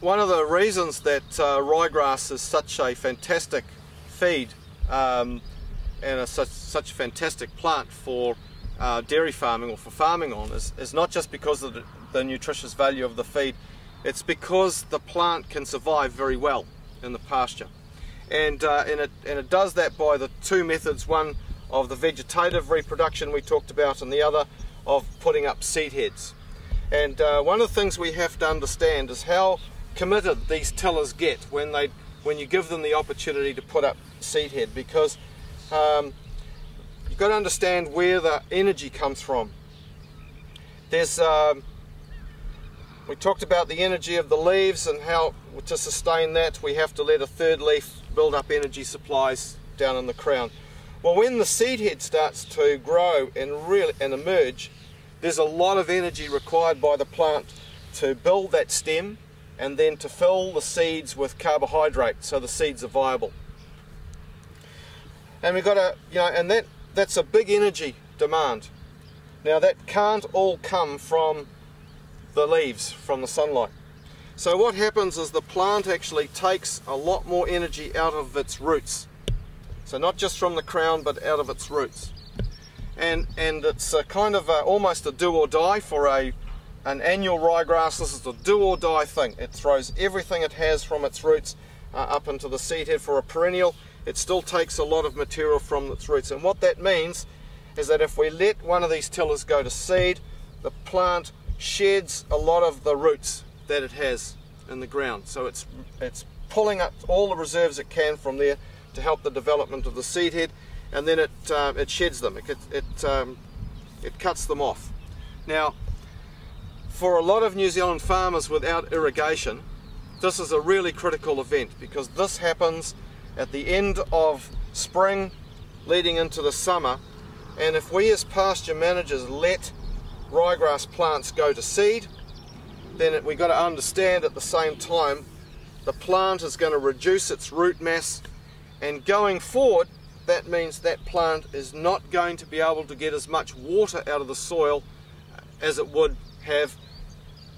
one of the reasons that uh, ryegrass is such a fantastic feed um, and a, such, such a fantastic plant for uh, dairy farming or for farming on is, is not just because of the, the nutritious value of the feed, it's because the plant can survive very well in the pasture. And, uh, and, it, and it does that by the two methods, one of the vegetative reproduction we talked about and the other of putting up seed heads. And uh, one of the things we have to understand is how committed these tillers get when they when you give them the opportunity to put up seed head because um, you've got to understand where the energy comes from. There's um, we talked about the energy of the leaves and how to sustain that we have to let a third leaf build up energy supplies down in the crown. Well when the seed head starts to grow and really and emerge there's a lot of energy required by the plant to build that stem and then to fill the seeds with carbohydrate so the seeds are viable. And we've got a, you know, and that, that's a big energy demand. Now that can't all come from the leaves, from the sunlight. So what happens is the plant actually takes a lot more energy out of its roots. So not just from the crown, but out of its roots. And, and it's a kind of a, almost a do or die for a an annual ryegrass, this is a do or die thing. It throws everything it has from its roots uh, up into the seed head for a perennial. It still takes a lot of material from its roots. And what that means is that if we let one of these tillers go to seed, the plant sheds a lot of the roots that it has in the ground. So it's, it's pulling up all the reserves it can from there to help the development of the seed head and then it, uh, it sheds them, it, it, um, it cuts them off. Now for a lot of New Zealand farmers without irrigation, this is a really critical event because this happens at the end of spring leading into the summer. And if we as pasture managers let ryegrass plants go to seed then we've got to understand at the same time the plant is going to reduce its root mass. And going forward that means that plant is not going to be able to get as much water out of the soil as it would have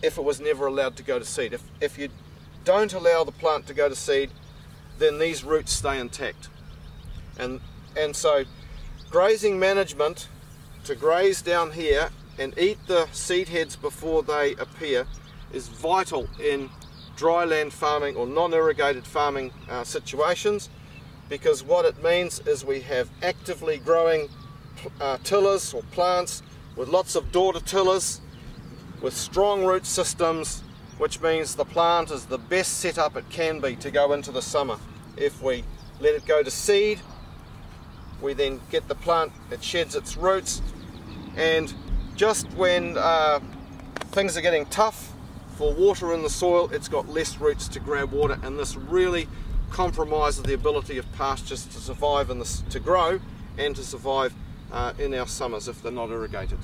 if it was never allowed to go to seed. If, if you don't allow the plant to go to seed, then these roots stay intact. And, and so grazing management to graze down here and eat the seed heads before they appear is vital in dry land farming or non-irrigated farming uh, situations because what it means is we have actively growing uh, tillers or plants with lots of daughter tillers with strong root systems which means the plant is the best setup it can be to go into the summer. If we let it go to seed, we then get the plant, it sheds its roots, and just when uh, things are getting tough for water in the soil, it's got less roots to grab water, and this really compromises the ability of pastures to survive and to grow and to survive uh, in our summers if they're not irrigated.